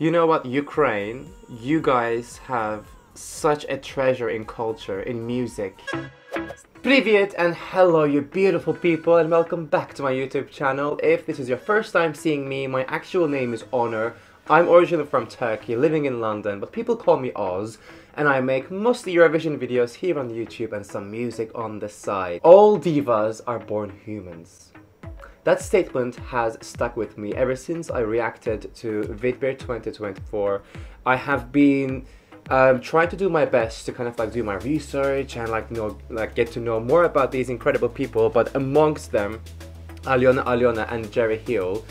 You know what, Ukraine, you guys have such a treasure in culture, in music. Privyet and hello you beautiful people and welcome back to my YouTube channel. If this is your first time seeing me, my actual name is Onur. I'm originally from Turkey, living in London, but people call me Oz and I make mostly Eurovision videos here on YouTube and some music on the side. All divas are born humans. That statement has stuck with me ever since I reacted to Vidbir 2024. I have been um, trying to do my best to kind of like do my research and like know like get to know more about these incredible people, but amongst them, Alyona Alyona and Jerry Heil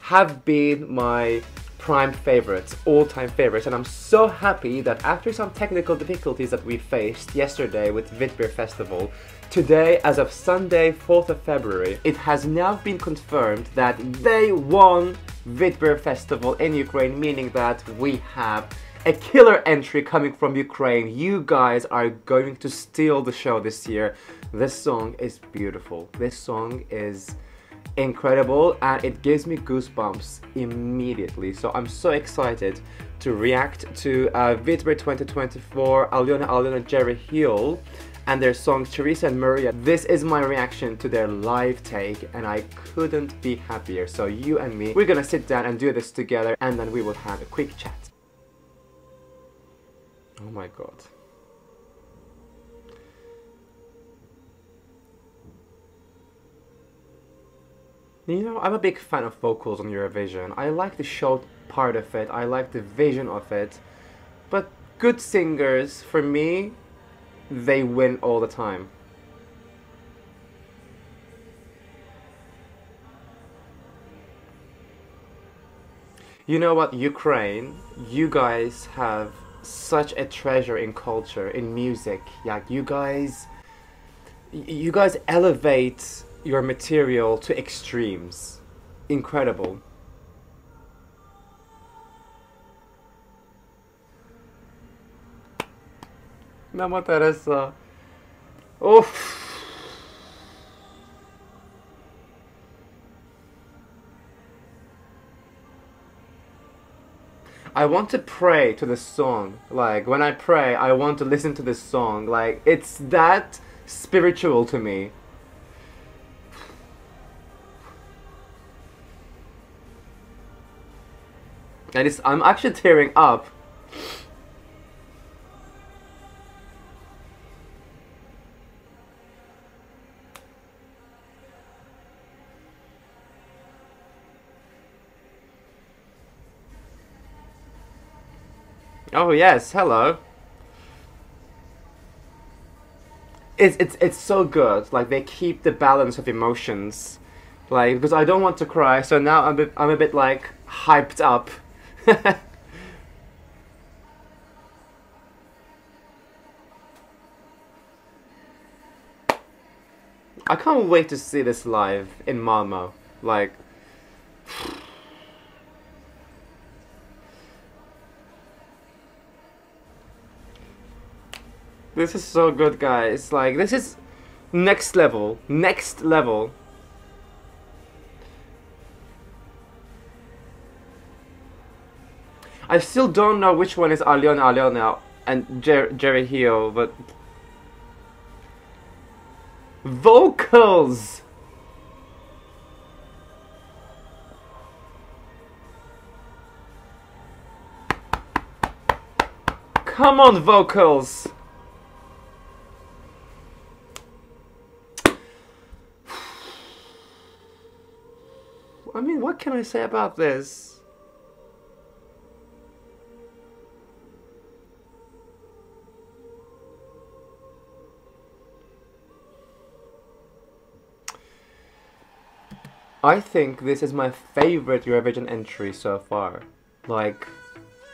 have been my prime favorites, all-time favorites, and I'm so happy that after some technical difficulties that we faced yesterday with Vidbir Festival, Today, as of Sunday, 4th of February, it has now been confirmed that they won Vidbir Festival in Ukraine, meaning that we have a killer entry coming from Ukraine. You guys are going to steal the show this year. This song is beautiful. This song is incredible and it gives me goosebumps immediately. So I'm so excited to react to uh, Vidbir 2024, Alyona Alyona Jerry Heil and their songs Teresa and Maria. This is my reaction to their live take and I couldn't be happier. So you and me, we're gonna sit down and do this together and then we will have a quick chat. Oh my god. You know, I'm a big fan of vocals on Eurovision. I like the show part of it, I like the vision of it, but good singers, for me, they win all the time. You know what, Ukraine, you guys have such a treasure in culture, in music. Yeah, you guys, you guys elevate your material to extremes. Incredible. Mama Teresa. Oof. I want to pray to this song. Like, when I pray, I want to listen to this song. Like, it's that spiritual to me. And it's, I'm actually tearing up Oh yes, hello. It's it's it's so good. Like they keep the balance of emotions. Like because I don't want to cry, so now I'm I'm a bit like hyped up. I can't wait to see this live in Malmo. Like This is so good, guys. Like, this is next level. Next level. I still don't know which one is Alyona Alyona and Jer Jerry Heil, but... Vocals! Come on, vocals! I mean, what can I say about this? I think this is my favorite Eurovision entry so far. Like,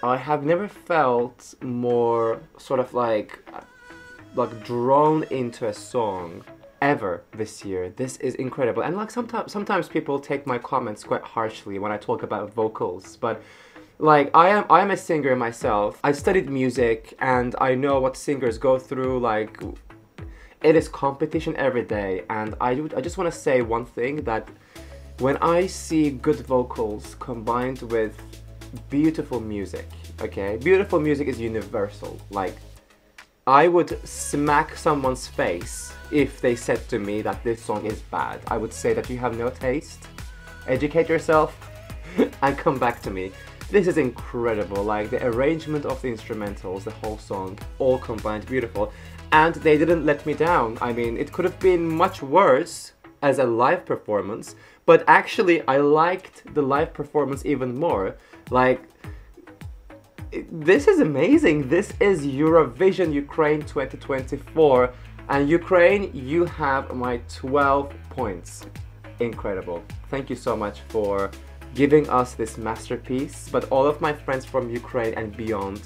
I have never felt more sort of like, like drawn into a song ever this year. This is incredible. And like sometimes sometimes people take my comments quite harshly when I talk about vocals, but like I am I am a singer myself. I studied music and I know what singers go through like it is competition every day and I I just want to say one thing that when I see good vocals combined with beautiful music, okay? Beautiful music is universal. Like, I would smack someone's face if they said to me that this song is bad. I would say that you have no taste, educate yourself, and come back to me. This is incredible, like the arrangement of the instrumentals, the whole song, all combined beautiful. And they didn't let me down. I mean, it could have been much worse as a live performance, but actually I liked the live performance even more. Like, this is amazing. This is Eurovision Ukraine 2024. And Ukraine, you have my 12 points. Incredible. Thank you so much for giving us this masterpiece, but all of my friends from Ukraine and beyond,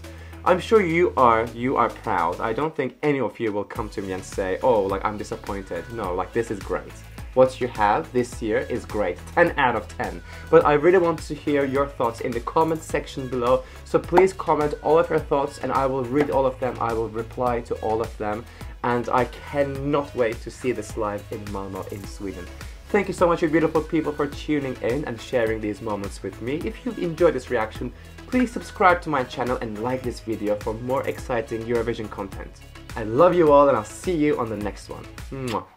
I'm sure you are, you are proud. I don't think any of you will come to me and say, oh, like I'm disappointed. No, like this is great. What you have this year is great, 10 out of 10. But I really want to hear your thoughts in the comment section below. So please comment all of your thoughts and I will read all of them. I will reply to all of them. And I cannot wait to see this live in Malmö in Sweden. Thank you so much you beautiful people for tuning in and sharing these moments with me. If you've enjoyed this reaction, please subscribe to my channel and like this video for more exciting Eurovision content. I love you all and I'll see you on the next one. Mwah.